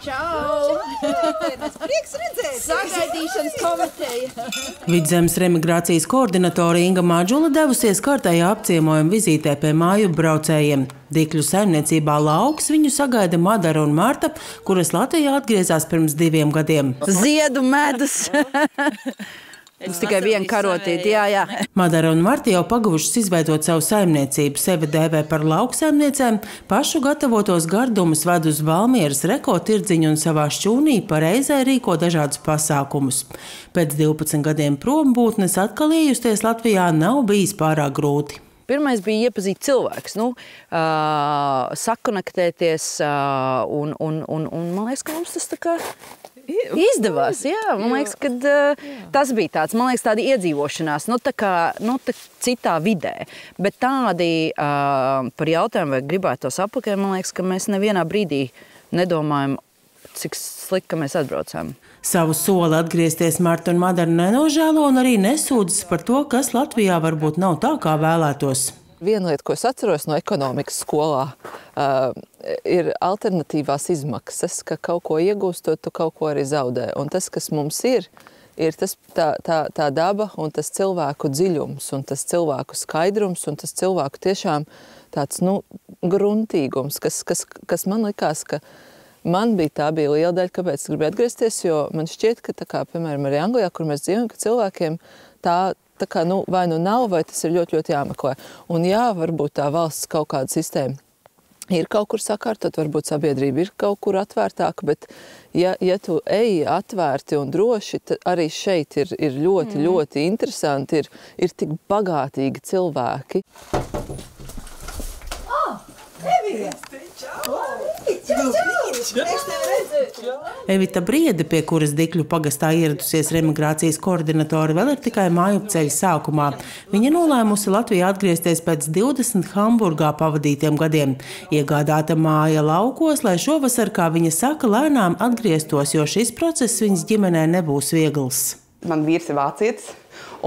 Čau! Prieks redzēt! Sagaidīšanas komiteja! Vidzemes remigrācijas koordinatore Inga Māģula devusies kārtējā apciemojuma vizītē pie māju braucējiem. Dikļu saimniecībā lauks viņu sagaida Madara un Marta, kuras Latvijā atgriezās pirms diviem gadiem. Ziedu medus! Mums tikai viena karotīte, jā, jā. Madara un Marta jau pagavušas izveidot savu saimniecību, sevi dēvē par lauksaimniecēm, pašu gatavotos gardumus ved uz Valmieras reko tirdziņu un savā šķūnī pareizē rīko dažādus pasākumus. Pēc 12 gadiem prombūtnes atkal iejusties Latvijā nav bijis pārāk grūti. Pirmais bija iepazīt cilvēkus, nu, uh, sakonektēties, uh, un, un, un, un man liekas, ka mums tas tā kā Izdevās, jā. Man liekas, ka uh, tas bija tāds, man liekas, tāda iedzīvošanās, nu, tā kā nu, tā citā vidē. Bet tādi uh, par jautājumu, vai gribētos apakaļ, man liekas, ka mēs nevienā brīdī nedomājam, cik slikti mēs atbraucām. Savu soli atgriezties Marta un Madara nenožēlo un arī nesūdzas par to, kas Latvijā varbūt nav tā, kā vēlētos. Viena lieta, ko es atceros no ekonomikas skolā, uh, ir alternatīvās izmaksas, ka kaut ko iegūstot, tu kaut ko arī zaudē. Un tas, kas mums ir, ir tas, tā, tā, tā daba un tas cilvēku dziļums, un tas cilvēku skaidrums, un tas cilvēku tiešām tāds nu, gruntīgums, kas, kas, kas man likās, ka man bija tā bija liela daļa, kāpēc es gribēju atgriezties, jo man šķiet, ka tā kā, piemēram, arī Anglijā, kur mēs dzīvojam, ka cilvēkiem tā tā kā, nu, vai nu nav, vai tas ir ļoti, ļoti jāmeklē. Un jā, varbūt tā valsts kaut kāda sistēma ir kaut kur sakārtot, varbūt sabiedrība ir kaut kur atvērtāka, bet ja, ja tu eji atvērti un droši, tad arī šeit ir, ir ļoti, mm. ļoti interesanti, ir, ir tik bagātīgi cilvēki. Oh, Evita Briede, pie kuras Dikļu pagastā ieradusies remigrācijas koordinatori, vēl ir tikai māju ceļa sākumā. Viņa nolēmusi Latvijā atgriezties pēc 20 Hamburgā pavadītiem gadiem. Iegādāta māja laukos, lai šovasar, kā viņa saka, lēnām atgrieztos, jo šis process viņas ģimenē nebūs viegls. Man vīrs ir vācietis,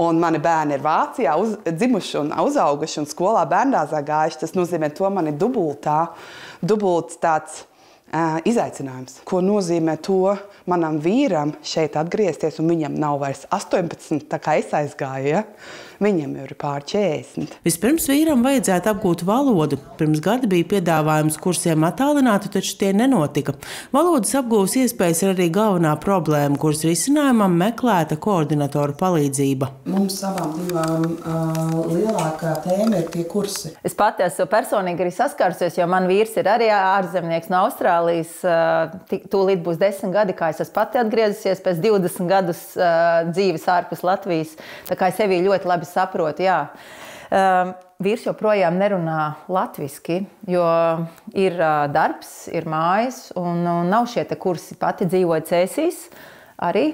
un mani bērni ir Vācijā uz, dzimuši un uzauguši un skolā bērndāzā gājuši. Tas nozīmē, to man ir dubultā, dubults tāds izaicinājums. Ko nozīmē to manam vīram šeit atgriezties, un viņam nav vairs 18, tā kā es aizgāju. Ja? Viņam jau ir pār 40. Vispirms vīram vajadzētu apgūt valodu. Pirms gada bija piedāvājums kursiem attālināti, taču tie nenotika. Valodas apgūves iespējas ir arī galvenā problēma, kuras risinājumam meklēta koordinatoru palīdzība. Mums abām divām uh, lielākā tēma ir tie kursi. Es pati esmu personīgi arī saskārusies, jo man vīrs ir arī ārzemnieks no Austrālijas. Uh, tūlīt būs desmit gadi, kā es esmu pati atgriezusies pēc 20 gadus dzīves ārpus Latvijas. Tā kā es sevi ļoti labi saprotu. Jā. Vīrs joprojām nerunā latviešu, jo ir darbs, ir mājas, un nav šie kursi. Pati dzīvoja Cēsīs. Arī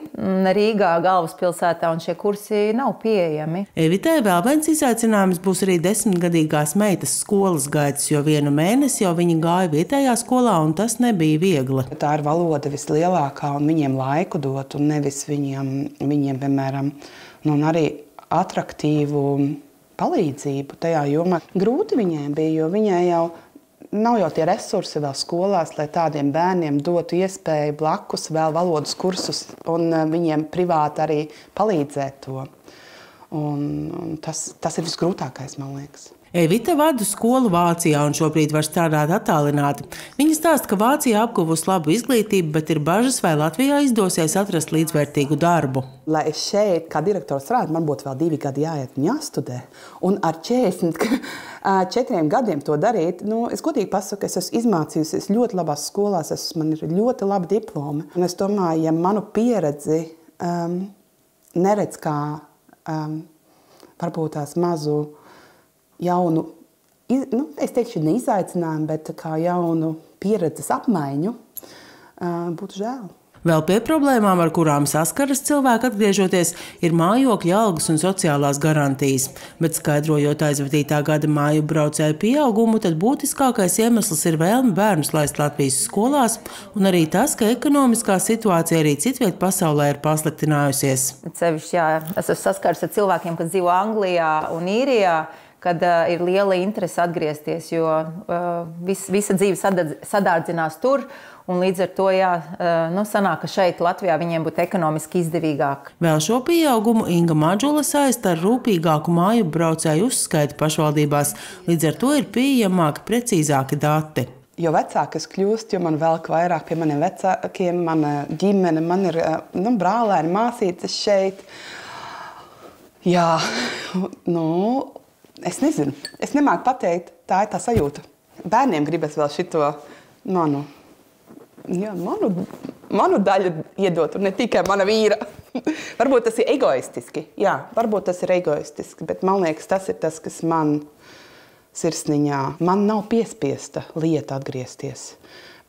Rīgā, galvaspilsētā, un šie kursi nav pieejami. Evitē vēl viens izaicinājums būs arī desmitgadīgās meitas skolas gaitas, jo vienu mēnesi jau viņa gāja vietējā skolā, un tas nebija viegli. Tā ir valoda vislielākā, un viņiem laiku dot, un nevis viņiem, viņiem piemēram, nu, arī attraktīvu palīdzību tajā jomā. Grūti viņai bija, jo viņai jau nav jau tie resursi vēl skolās, lai tādiem bērniem dotu iespēju blakus vēl valodas kursus un eh, viņiem privāti arī palīdzēt to. Un, un tas, tas ir visgrūtākais, man liekas. Evita vada skolu Vācijā un šobrīd var strādāt attālināti. Viņa stāsta, ka Vācijā apguvusi labu izglītību, bet ir bažas, vai Latvijā izdosies atrast līdzvērtīgu darbu. Lai es šeit, kā direktors, strādātu, man būtu vēl divi gadi jāiet un jāstudē. Un ar 44 gadiem to darīt, nu, es godīgi pasaku, es esmu izmācījusies ļoti labās skolās, es, man ir ļoti labi diplomi. Un es domāju, ja manu pieredzi um, neredz kā um, varbūt tās mazu jaunu, nu, es teikšu, ne izaicinājumu, bet kā jaunu pieredzes apmaiņu, būtu žēl. Vēl pie problēmām, ar kurām saskaras cilvēki atgriežoties, ir mājokļa algas un sociālās garantijas. Bet skaidrojot aizvadītā gada māju braucēju pieaugumu, tad būtiskākais iemesls ir vēlme bērnus laist Latvijas skolās, un arī tas, ka ekonomiskā situācija arī citviet pasaulē ir pasliktinājusies. Cevišķi, jā, es esmu saskars ar cilvēkiem, kas dzīvo Anglijā un Īrijā kad uh, ir liela interese atgriezties, jo uh, vis, visa dzīve sadadz, sadārdzinās tur. Un līdz ar to jā, nu, sanāk, ka šeit Latvijā viņiem būtu ekonomiski izdevīgāk. Vēl šo pieaugumu Inga Maģula saista ar rūpīgāku māju braucēju uzskaitu pašvaldībās. Līdz ar to ir pieejamāki, precīzāki dati. Jo vecāka es kļūstu, jo man velk vairāk pie maniem vecākiem, mana ģimene, man ir nu, brālēni, māsītes šeit. Jā, nu, es nezinu, es nemāku pateikt, tā ir tā sajūta. Bērniem gribas vēl šito manu jā, manu, manu daļu iedot, un ne tikai mana vīra. varbūt tas ir egoistiski. Jā, varbūt tas ir egoistiski, bet man liekas, tas ir tas, kas man sirsniņā. Man nav piespiesta lieta atgriezties,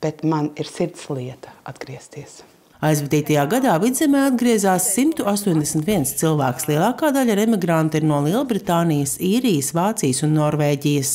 bet man ir sirds lieta atgriezties. Aizvadītajā gadā vidzemē atgriezās 181 cilvēks. Lielākā daļa emigrantu ir no Lielbritānijas, Īrijas, Vācijas un Norvēģijas.